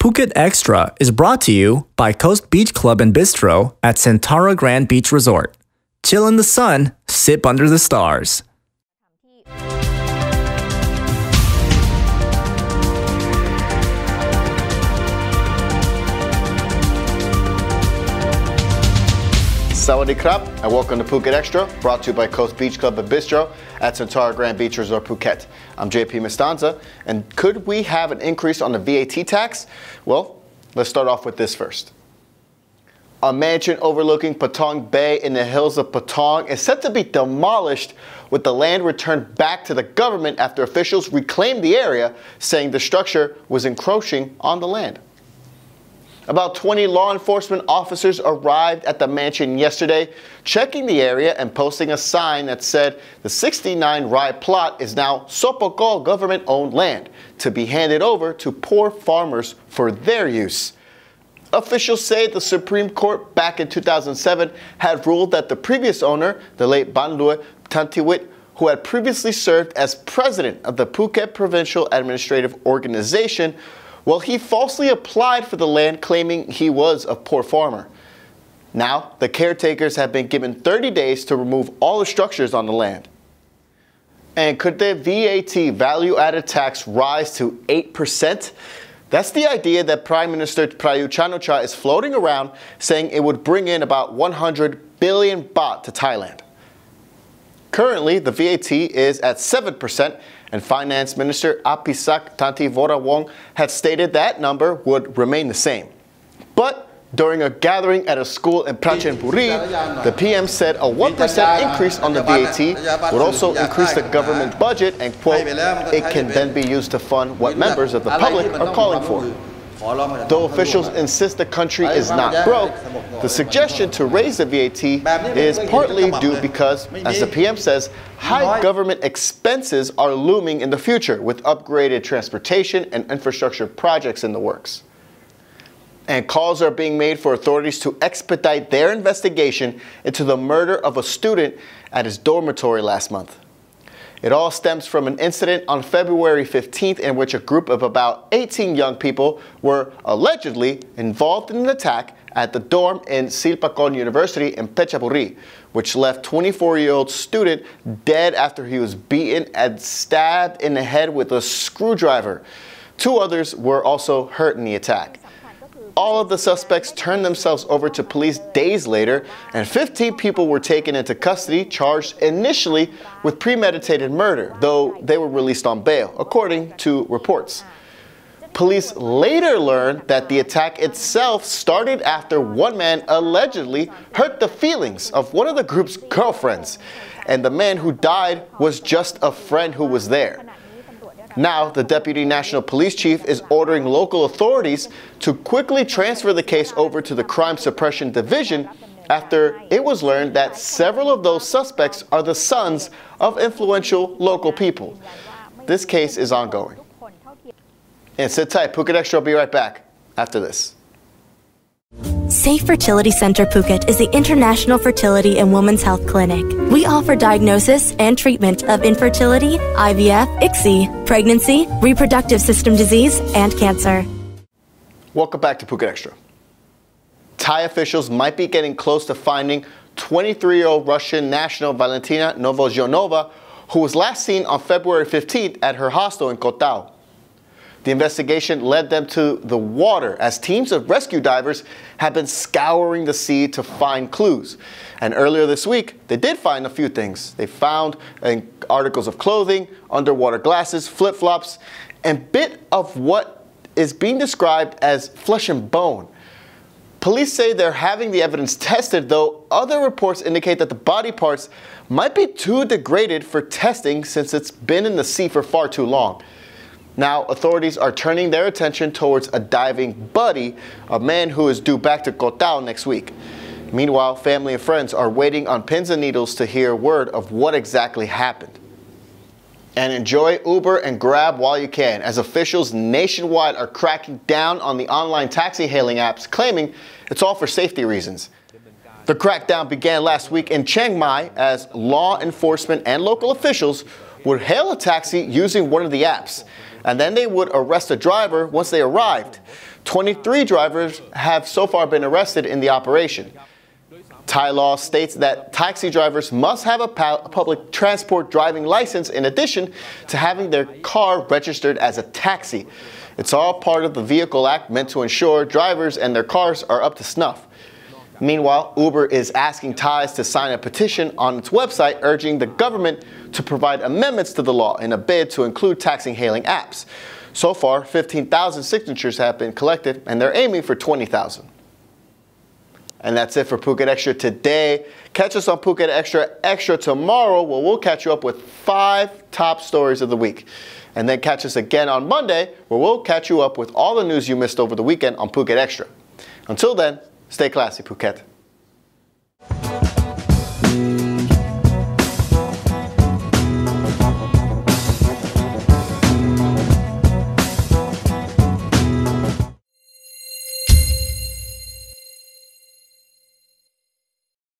Phuket Extra is brought to you by Coast Beach Club and Bistro at Centara Grand Beach Resort. Chill in the sun, sip under the stars. Sawadee Krap, and welcome to Phuket Extra, brought to you by Coast Beach Club and Bistro at Centara Grand Beach Resort Phuket. I'm JP Mastanza, and could we have an increase on the VAT tax? Well, let's start off with this first. A mansion overlooking Patong Bay in the hills of Patong is set to be demolished with the land returned back to the government after officials reclaimed the area, saying the structure was encroaching on the land. About 20 law enforcement officers arrived at the mansion yesterday, checking the area and posting a sign that said the 69 Rai plot is now SorPorKor government owned land to be handed over to poor farmers for their use. Officials say the Supreme Court back in 2007 had ruled that the previous owner, the late Banlue Tantiwit, who had previously served as president of the Phuket Provincial Administrative Organization, well, he falsely applied for the land claiming he was a poor farmer. Now, the caretakers have been given 30 days to remove all the structures on the land. And could the VAT value added tax rise to 8%? That's the idea that Prime Minister Prayut Chan-o-cha is floating around, saying it would bring in about 100 billion baht to Thailand. Currently, the VAT is at 7%, and Finance Minister Apisak Tantivorawong had stated that number would remain the same. But during a gathering at a school in Prachinburi, the PM said a 1% increase on the VAT would also increase the government budget and, quote, it can then be used to fund what members of the public are calling for. Though officials insist the country is not broke, the suggestion to raise the VAT is partly due because, as the PM says, high government expenses are looming in the future with upgraded transportation and infrastructure projects in the works. And calls are being made for authorities to expedite their investigation into the murder of a student at his dormitory last month. It all stems from an incident on February 15th in which a group of about 18 young people were allegedly involved in an attack at the dorm in Silpakorn University in Phetchaburi, which left 24-year-old student dead after he was beaten and stabbed in the head with a screwdriver. Two others were also hurt in the attack. All of the suspects turned themselves over to police days later, and 15 people were taken into custody, charged initially with premeditated murder, though they were released on bail, according to reports. Police later learned that the attack itself started after one man allegedly hurt the feelings of one of the group's girlfriends, and the man who died was just a friend who was there. Now, the Deputy National Police Chief is ordering local authorities to quickly transfer the case over to the Crime Suppression Division after it was learned that several of those suspects are the sons of influential local people. This case is ongoing. And sit tight, Phuket Extra will be right back after this. Safe Fertility Center Phuket is the international fertility and women's health clinic. We offer diagnosis and treatment of infertility, IVF, ICSI, pregnancy, reproductive system disease, and cancer. Welcome back to Phuket Extra. Thai officials might be getting close to finding 23-year-old Russian national Valentina Novozhenova, who was last seen on February 15th at her hostel in Koh Tao. The investigation led them to the water as teams of rescue divers have been scouring the sea to find clues. And earlier this week, they did find a few things. They found articles of clothing, underwater glasses, flip flops, and bit of what is being described as flesh and bone. Police say they're having the evidence tested, though other reports indicate that the body parts might be too degraded for testing since it's been in the sea for far too long. Now, authorities are turning their attention towards a diving buddy, a man who is due back to Koh Tao next week. Meanwhile, family and friends are waiting on pins and needles to hear word of what exactly happened. And enjoy Uber and Grab while you can, as officials nationwide are cracking down on the online taxi hailing apps, claiming it's all for safety reasons. The crackdown began last week in Chiang Mai as law enforcement and local officials would hail a taxi using one of the apps. and then they would arrest a driver once they arrived. 23 drivers have so far been arrested in the operation. Thai law states that taxi drivers must have a public transport driving license in addition to having their car registered as a taxi. It's all part of the Vehicle Act meant to ensure drivers and their cars are up to snuff. Meanwhile, Uber is asking Thais to sign a petition on its website urging the government to provide amendments to the law in a bid to include taxi hailing apps. So far, 15,000 signatures have been collected, and they're aiming for 20,000. And that's it for Phuket Extra today. Catch us on Phuket Extra Extra tomorrow, where we'll catch you up with five top stories of the week. And then catch us again on Monday, where we'll catch you up with all the news you missed over the weekend on Phuket Extra. Until then, stay classy, Phuket.